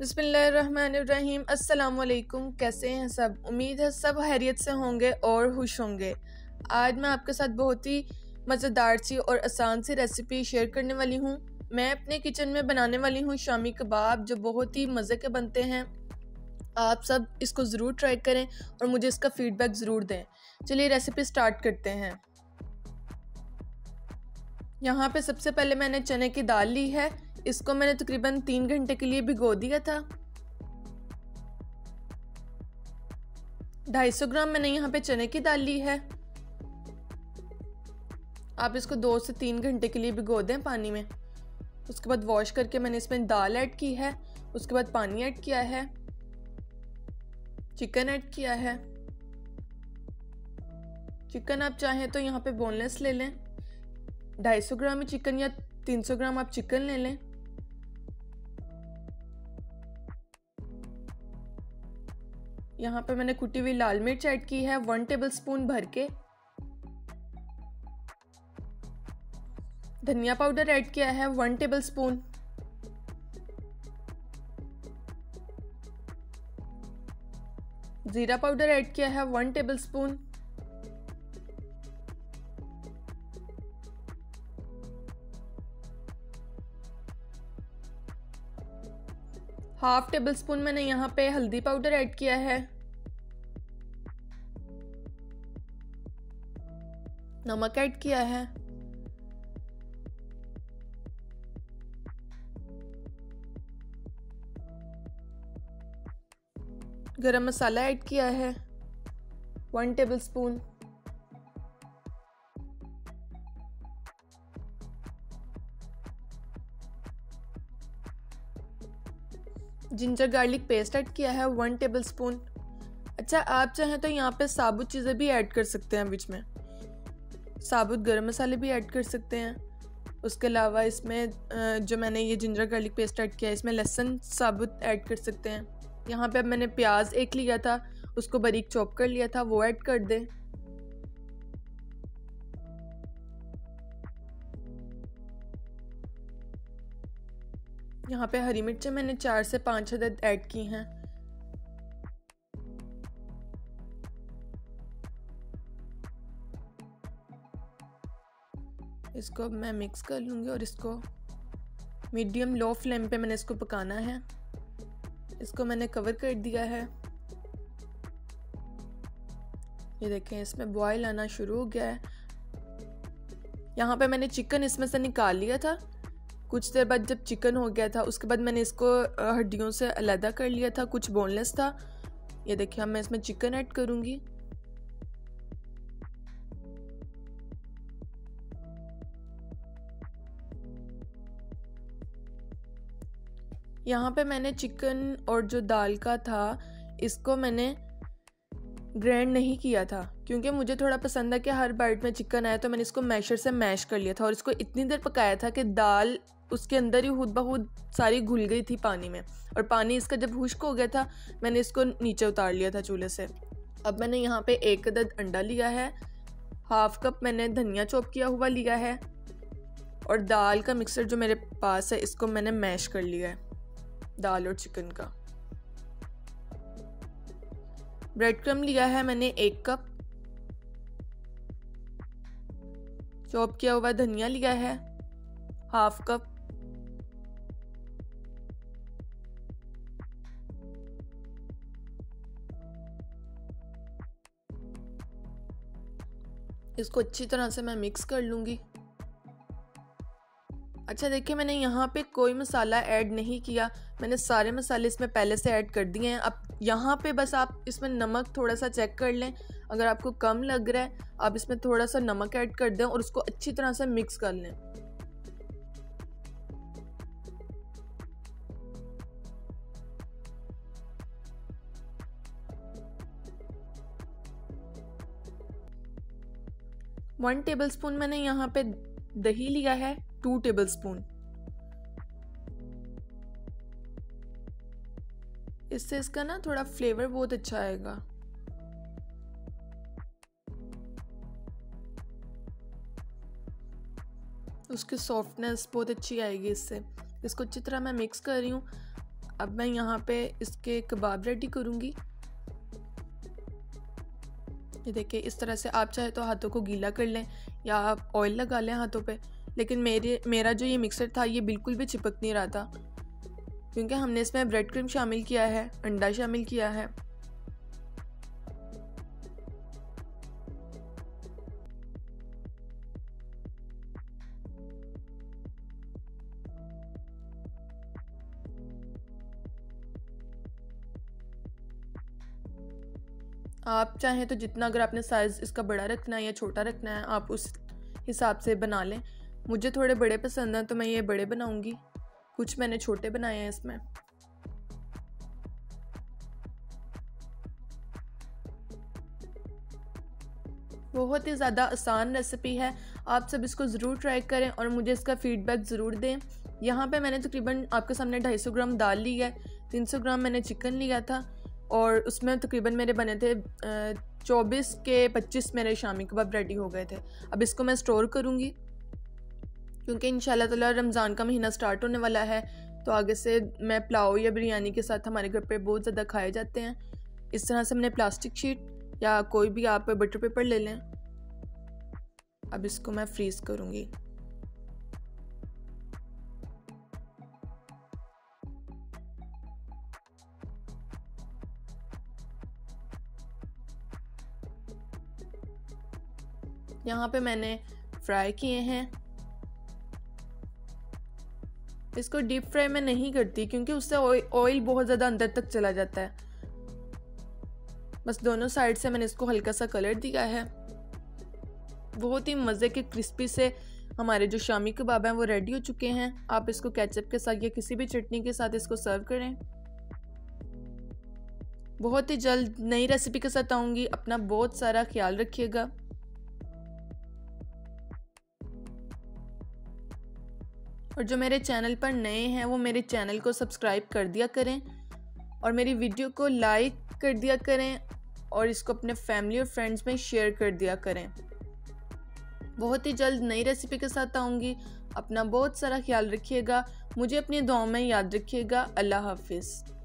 बसमीम अस्सलाम कैसे हैं सब? उम्मीद है सब हैरियत से होंगे और खुश होंगे। आज मैं आपके साथ बहुत ही मज़ेदार सी और आसान सी रेसिपी शेयर करने वाली हूँ। मैं अपने किचन में बनाने वाली हूँ शामी कबाब, जो बहुत ही मज़े के बनते हैं। आप सब इसको ज़रूर ट्राई करें और मुझे इसका फ़ीडबैक ज़रूर दें। चलिए रेसिपी स्टार्ट करते हैं। यहाँ पे सबसे पहले मैंने चने की दाल ली है। इसको मैंने तकरीबन तीन घंटे के लिए भिगो दिया था। ढाई सौ ग्राम मैंने यहाँ पे चने की दाल ली है। आप इसको दो से तीन घंटे के लिए भिगो दें पानी में। उसके बाद वॉश करके मैंने इसमें दाल ऐड की है। उसके बाद पानी ऐड किया है। चिकन ऐड किया है। चिकन आप चाहें तो यहाँ पे बोनलेस ले लें। 250 ग्राम चिकन या 300 ग्राम आप चिकन ले लें। यहाँ पे मैंने कुटी हुई लाल मिर्च ऐड की है वन टेबल स्पून भर के। धनिया पाउडर ऐड किया है वन टेबल स्पून ज़ीरा पाउडर ऐड किया है one tablespoon half tablespoon मैंने यहाँ पे हल्दी पाउडर ऐड किया है। नमक ऐड किया है। गरम मसाला ऐड किया है। One tablespoon ginger garlic paste add किया है वन टेबल स्पून अच्छा आप चाहें तो यहाँ पे साबुत चीज़ें भी ऐड कर सकते हैं बीच में। साबुत गर्म मसाले भी ऐड कर सकते हैं। उसके अलावा इसमें जो मैंने ये जिंजर गार्लिक पेस्ट ऐड किया है, इसमें लहसुन साबुत ऐड कर सकते हैं। यहाँ पे अब मैंने प्याज एक लिया था, उसको बारीक चॉप कर लिया था, वो ऐड कर दें। यहाँ पे हरी मिर्चें मैंने चार से पाँच अदद ऐड की हैं। इसको अब मैं मिक्स कर लूँगी और इसको मीडियम लो फ्लेम पे मैंने इसको पकाना है। इसको मैंने कवर कर दिया है। ये देखें, इसमें बॉयल आना शुरू हो गया है। यहाँ पे मैंने चिकन इसमें से निकाल लिया था। कुछ देर बाद जब चिकन हो गया था, उसके बाद मैंने इसको हड्डियों से अलहदा कर लिया था, कुछ बोनलेस था। ये देखिए, अब मैं इसमें चिकन ऐड करूँगी। यहाँ पे मैंने चिकन और जो दाल का था, इसको मैंने ग्रैंड नहीं किया था, क्योंकि मुझे थोड़ा पसंद है कि हर बाइट में चिकन आया तो मैंने इसको मैशर से मैश कर लिया था और इसको इतनी देर पकाया था कि दाल उसके अंदर ही खुद बहुत सारी घुल गई थी पानी में। और पानी इसका जब खुश्क हो गया था, मैंने इसको नीचे उतार लिया था चूल्हे से। अब मैंने यहाँ पे एक अदद अंडा लिया है, हाफ़ कप मैंने धनिया चॉप किया हुआ लिया है, और दाल का मिक्सर जो मेरे पास है, इसको मैंने मैश कर लिया है, दाल और चिकन का। ब्रेड क्रम लिया है मैंने एक कप। चॉप किया हुआ धनिया लिया है, हाफ़ कप। इसको अच्छी तरह से मैं मिक्स कर लूँगी। अच्छा देखिए, मैंने यहाँ पे कोई मसाला ऐड नहीं किया। मैंने सारे मसाले इसमें पहले से ऐड कर दिए हैं। अब यहाँ पे बस आप इसमें नमक थोड़ा सा चेक कर लें। अगर आपको कम लग रहा है, आप इसमें थोड़ा सा नमक ऐड कर दें और उसको अच्छी तरह से मिक्स कर लें। वन टेबलस्पून मैंने यहाँ पे दही लिया है, टू टेबल स्पून इससे इसका ना थोड़ा फ्लेवर बहुत अच्छा आएगा। उसकी सॉफ्टनेस बहुत अच्छी आएगी इससे। इसको अच्छी तरह मैं मिक्स कर रही हूँ। अब मैं यहाँ पे इसके कबाब रेडी करूँगी। ये देखिए, इस तरह से आप चाहे तो हाथों को गीला कर लें या आप ऑयल लगा लें हाथों पे। लेकिन मेरे, मेरा जो ये मिक्सर था, ये बिल्कुल भी चिपक नहीं रहा था। क्योंकि हमने इसमें ब्रेड क्रीम शामिल किया है, अंडा शामिल किया है। आप चाहें तो जितना अगर आपने साइज़ इसका बड़ा रखना है या छोटा रखना है, आप उस हिसाब से बना लें। मुझे थोड़े बड़े पसंद हैं तो मैं ये बड़े बनाऊँगी। कुछ मैंने छोटे बनाए हैं इसमें। बहुत ही ज़्यादा आसान रेसिपी है। आप सब इसको ज़रूर ट्राई करें और मुझे इसका फ़ीडबैक ज़रूर दें। यहाँ पे मैंने तकरीबन आपके सामने 250 ग्राम दाल ली है। 300 ग्राम मैंने चिकन लिया था। और उसमें तकरीबन मेरे बने थे चौबीस के पच्चीस मेरे शामी कबाब रेडी हो गए थे। अब इसको मैं स्टोर करूँगी, क्योंकि इन ताला रमज़ान का महीना स्टार्ट होने वाला है तो आगे से मैं पुलाव या बिरयानी के साथ हमारे घर पे बहुत ज़्यादा खाए जाते हैं। इस तरह से हमने प्लास्टिक शीट या कोई भी आप बटर पेपर ले लें। अब इसको मैं फ्रीज़ करूँगी। यहाँ पे मैंने फ्राई किए हैं। इसको डीप फ्राई में नहीं करती क्योंकि उससे ऑयल बहुत ज़्यादा अंदर तक चला जाता है। बस दोनों साइड से मैंने इसको हल्का सा कलर दिया है। बहुत ही मज़े के क्रिस्पी से हमारे जो शामी कबाब हैं वो रेडी हो चुके हैं। आप इसको केचप के साथ या किसी भी चटनी के साथ इसको सर्व करें। बहुत ही जल्द नई रेसिपी के साथ आऊँगी। अपना बहुत सारा ख्याल रखिएगा। और जो मेरे चैनल पर नए हैं, वो मेरे चैनल को सब्सक्राइब कर दिया करें और मेरी वीडियो को लाइक कर दिया करें और इसको अपने फैमिली और फ्रेंड्स में शेयर कर दिया करें। बहुत ही जल्द नई रेसिपी के साथ आऊँगी। अपना बहुत सारा ख्याल रखिएगा। मुझे अपनी दुआओं में याद रखिएगा। अल्लाह हाफिज़।